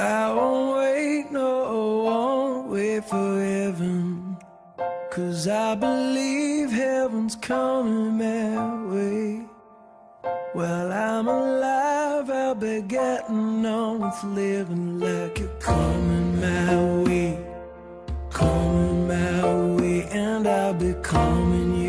I won't wait, no, I won't wait for heaven. Cause I believe heaven's coming my way. While I'm alive, I'll be getting on with living like you're coming my way. Coming my way, and I'll be coming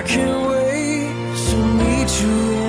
I can't wait to meet you.